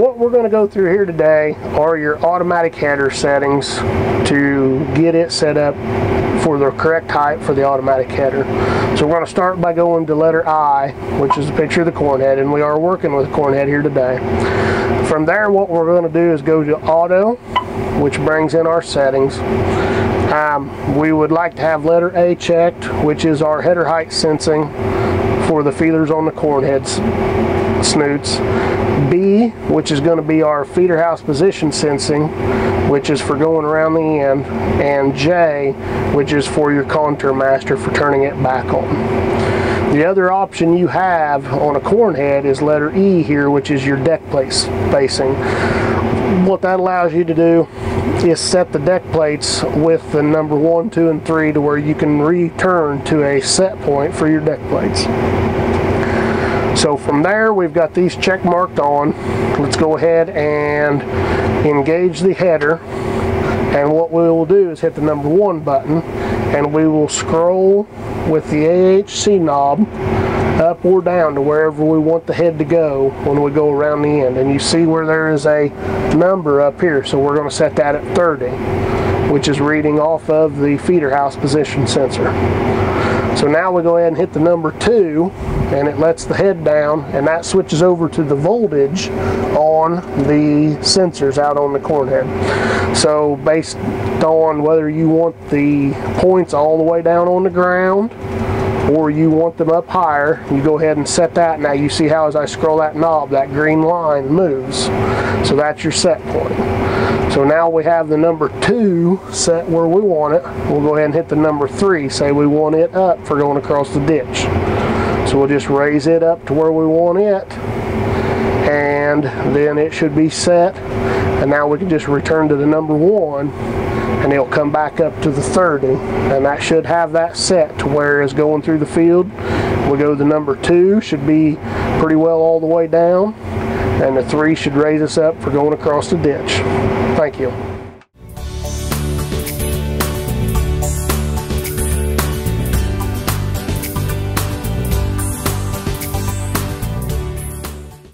we're going to go through here today are your automatic header settings to get it set up for the correct height for the automatic header. So we're going to start by going to letter I, which is a picture of the corn head, and we are working with corn head here today. From there, what we're going to do is go to auto, which brings in our settings. Um, we would like to have letter A checked, which is our header height sensing for the feeders on the corn heads snoots. B, which is going to be our feeder house position sensing, which is for going around the end, and J, which is for your contour master for turning it back on. The other option you have on a corn head is letter E here, which is your deck plate spacing. What that allows you to do is set the deck plates with the number one, two, and three to where you can return to a set point for your deck plates. So from there, we've got these check marked on. Let's go ahead and engage the header. And what we will do is hit the number one button and we will scroll with the AHC knob up or down to wherever we want the head to go when we go around the end. And you see where there is a number up here. So we're going to set that at 30, which is reading off of the feeder house position sensor. So now we go ahead and hit the number two and it lets the head down and that switches over to the voltage on the sensors out on the corn head. So based on whether you want the points all the way down on the ground or you want them up higher, you go ahead and set that. Now you see how as I scroll that knob, that green line moves. So that's your set point. So now we have the number two set where we want it. We'll go ahead and hit the number three. Say we want it up for going across the ditch. So we'll just raise it up to where we want it. And then it should be set. And now we can just return to the number one and it'll come back up to the 30 and that should have that set to where it's going through the field. We go the number two should be pretty well all the way down. And the three should raise us up for going across the ditch. Thank you